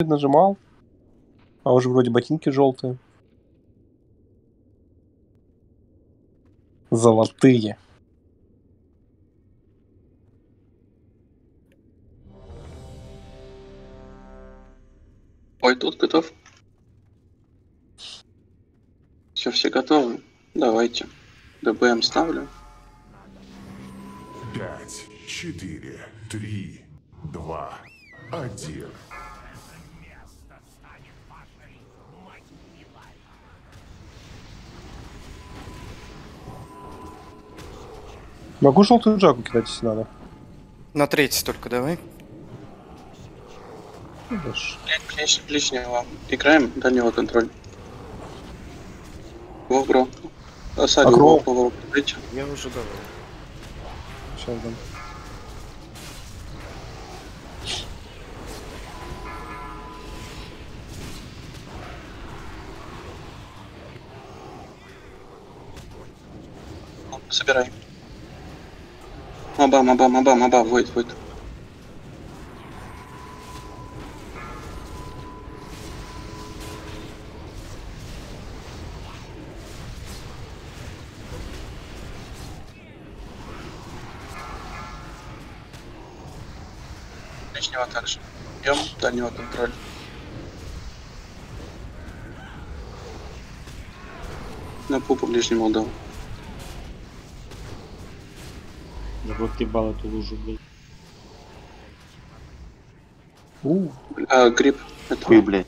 нажимал. А уже вроде ботинки желтые. Золотые. Ой, тут готов. Все, все готовы? Давайте. ДБМ ставлю. Пять, четыре, три, два, один. Могу желтую джагу кидать, если надо. На третий только давай. Ближ- Ближнего. Играем дальнего контроль. Вовгро. Осаду Агро. Вовгро. Видите? Я уже давай. Сейчас дам. Собирай. Маба, маба, маба, маба, войд, войд. Ближнего также. Бьем дальнего контроля. На пупу ближнему дал. Я вот ебал эту лужу, блядь. У, А, гриб. Это... Хуй, блядь.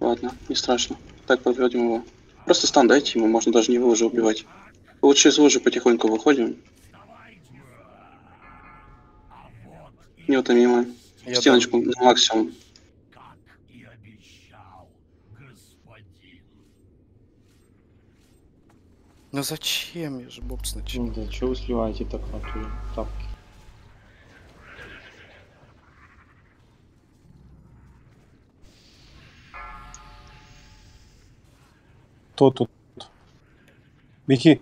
Ладно, не страшно. Так подведем его. Просто стан дайте ему, можно даже не его уже убивать. Лучше из лужи потихоньку выходим. Неутомимо. Я Стеночку на максимум. Ну зачем? Я же боб сначала. Ну да, чё вы сливаете так на ту тапки? кто тут? Беги.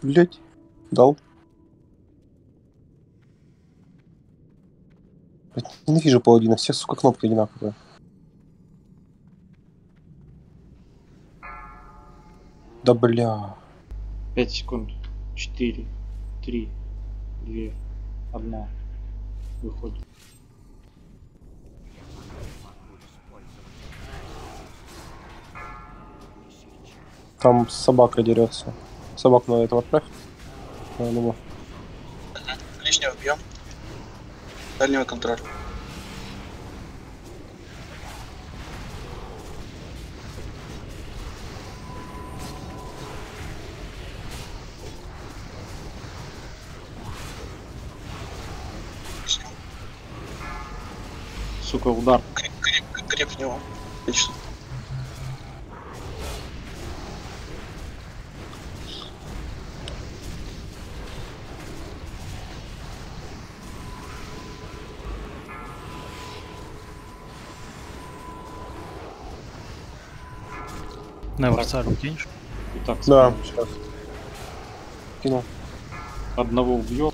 Блять. Дал. Блядь, Ненавижу паладина, все, сука, кнопки одинаковые. Да бля. 5 секунд. 4, 3, 2, 1. Выходит. Там собака дерется. Собаку на этого отправь. На него. Лишнего бьем. Дальнего контроль. Сука, удар. Гриб, гриб, гриб в него. Отлично. На Варсару кинешь? И так Да, сейчас. Кинул. Одного убьем.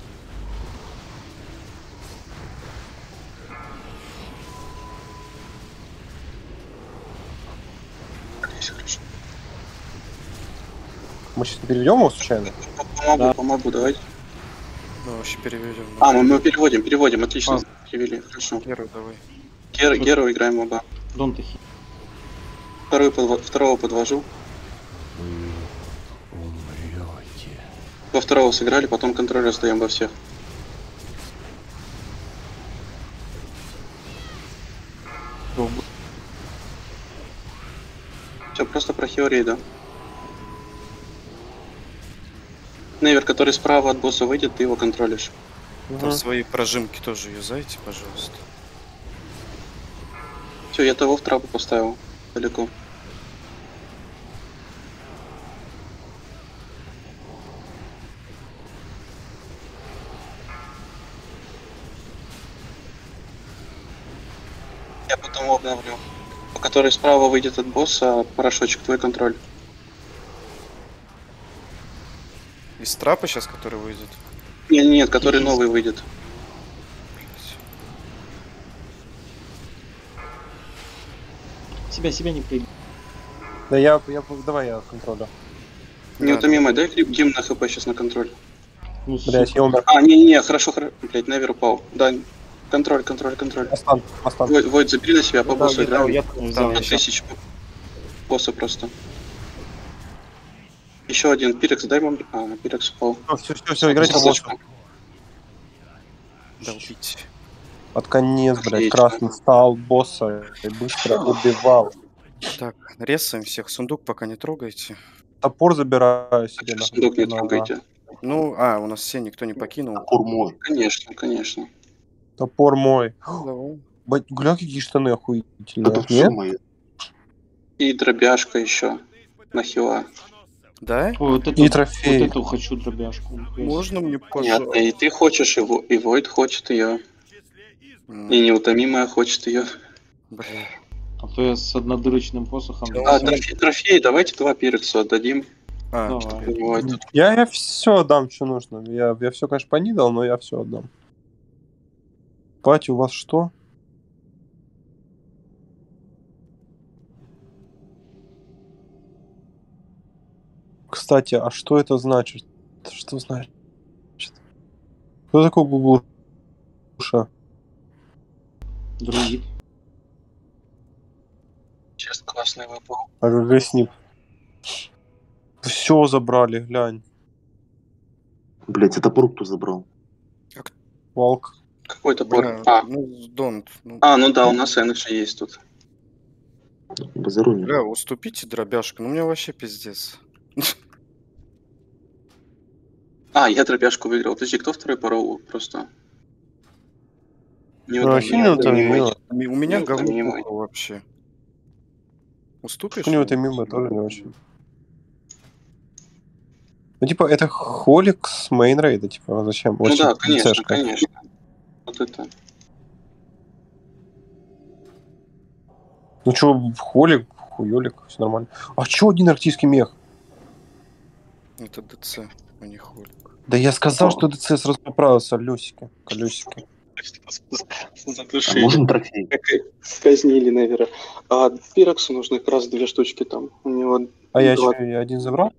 Здесь хорошо. Мы сейчас переведем его случайно? Помогу, Да. помогу, давайте. Ну вообще переведем. А, мы, мы переводим, переводим, отлично. А. Перевели, хорошо. Геру давай. Гер, Геру играем оба. Дон Тахи. Второй подво- второго подвожу. Во второго сыграли, потом контроль раздаем во всех. Все, просто про Хиорей, да. Невер, который справа от босса выйдет, ты его контролишь. Там свои прожимки тоже юзайте, пожалуйста. Все, я того в трапу поставил. Далеко. Я потом обновлю. По которой справа выйдет от босса, порошочек, твой контроль. Из трапа сейчас, который выйдет. Нет, нет, который новый выйдет. Себя, себя не прыгай. Да я, я, давай я контролю. Неутомимый, дай Дим Дим на хп сейчас на контроль. Ну, Блять, я умер. А, не-не-не, хорошо, хорошо. Блять, Невер упал. Да, контроль, контроль, контроль. Остан, остан. Войд, Войд, забери на себя, по Да, боссу я- играем. я- взял На я. тысяч босса просто. Еще один Пирекс, дай вам. А, на Пирекс упал. Все, все, все, играйте по боссу. Долбить. Под конец, блядь, красный стал босса и быстро убивал. Так, резаем всех. Сундук пока не трогайте. Топор забираю себе. Сундук не трогайте. Ну, а, у нас все никто не покинул. Конечно, конечно. Топор мой. Давай. Бать, гля, какие штаны охуительные. Нет? И дробяшка еще. На хила. Да? Ой, вот эту, И трофей. Вот эту хочу дробяшку. Можно мне, Понятно. пожалуйста? И ты хочешь его, и Войд хочет ее. И неутомимая хочет ее. Бля. А то я с однодырочным посохом. А, трофей, трофей, давайте два Пирексу отдадим. А, Вот. Я, я все отдам, что нужно. Я, я все, конечно, понидал, но я все отдам. Пати, у вас что? Кстати, а что это значит? Что значит? Кто такой Гугл? Друид. Сейчас классный выпал. А ГГ снип. Все забрали, глянь. Блять, это пору кто забрал? Волк. Какой топор? Бля, А, ну, Донт. Ну, а, ну да, у нас Энерджи есть тут. Базару не бля, уступите дробяшку. Ну, мне вообще пиздец. А, я дробяшку выиграл. Подожди, кто второй по роу? Просто. Не Ну, вообще не утомимый. У меня говно вообще. Уступишь? У него это мимо тоже не очень. Ну, типа, это холик с мейнрейда, типа, зачем? Ну Очень да, конечно, конечно. Вот это. Ну чё, холик, хуёлик, все нормально. А чё один арктический мех? Это ДЦ, а не холик. Да я сказал, что ДЦ сразу поправился, колесики. А Задушили. можно трофей? Как и казнили, наверное. А Пирексу нужно как раз две штучки там. У него А я я один забрал?